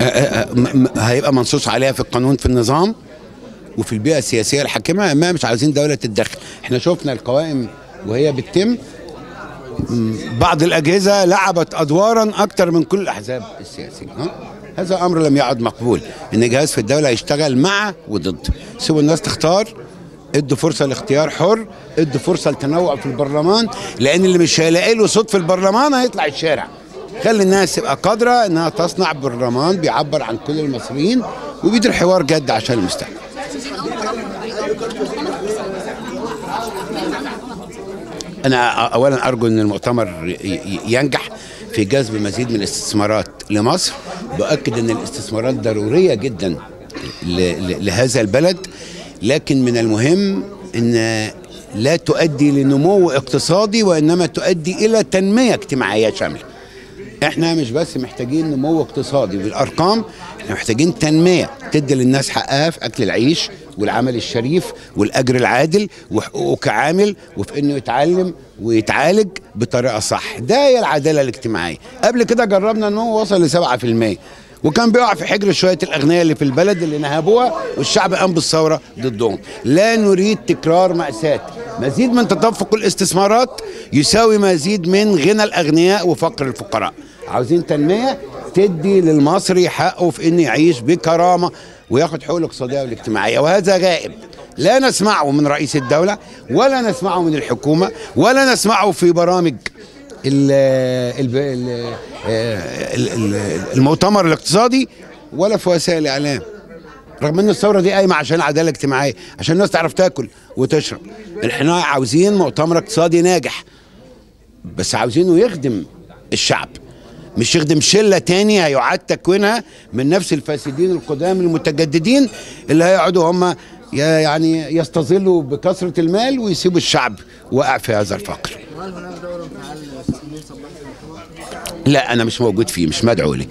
م- م- هيبقى منصوص عليها في القانون في النظام وفي البيئة السياسية الحاكمة. ما مش عايزين دولة تتدخل. إحنا شفنا القوائم وهي بتتم. بعض الأجهزة لعبت أدوارا أكتر من كل الأحزاب السياسية؟ هذا أمر لم يعد مقبول. ان جهاز في الدولة يشتغل مع وضد. سيبوا الناس تختار. إدوا فرصة لاختيار حر. إدوا فرصة لتنوع في البرلمان. لأن اللي مش هيلاقي له صوت في البرلمان هيطلع الشارع. خلي الناس تبقى قادرة إنها تصنع برلمان بيعبر عن كل المصريين وبيدير حوار جد عشان المستقبل. أنا اولا أرجو إن المؤتمر ينجح في جذب مزيد من الاستثمارات لمصر. بأكد إن الاستثمارات ضرورية جدا لهذا البلد. لكن من المهم إن لا تؤدي لنمو اقتصادي وإنما تؤدي إلى تنمية اجتماعية شاملة. إحنا مش بس محتاجين نمو اقتصادي بالارقام إحنا محتاجين تنمية تدي للناس حقها في أكل العيش والعمل الشريف والأجر العادل وحقوقه كعامل وفي إنه يتعلم ويتعالج بطريقة صح. ده هي العدالة الاجتماعية. قبل كده جربنا ان هو وصل ل 7% وكان بيقع في حجر شوية الأغنياء اللي في البلد اللي نهبوها والشعب قام بالثورة ضدهم. لا نريد تكرار مأساة. مزيد من تدفق الاستثمارات يساوي مزيد من غنى الأغنياء وفقر الفقراء. عاوزين تنمية؟ تدي للمصري حقه في إنه يعيش بكرامة وياخد حقوقه الاقتصادية والاجتماعية. وهذا غائب. لا نسمعه من رئيس الدولة ولا نسمعه من الحكومة ولا نسمعه في برامج المؤتمر الاقتصادي ولا في وسائل الإعلام. رغم إن الثورة دي قايمة عشان العدالة الاجتماعية عشان الناس تعرف تاكل وتشرب. إحنا عاوزين مؤتمر اقتصادي ناجح بس عاوزينه يخدم الشعب مش يخدم شلة تاني هيعاد تكوينها من نفس الفاسدين القدام المتجددين اللي هيقعدوا هم يعني يستظلوا بكثرة المال ويسيبوا الشعب واقع في هذا الفقر. لا أنا مش موجود فيه مش مدعو لي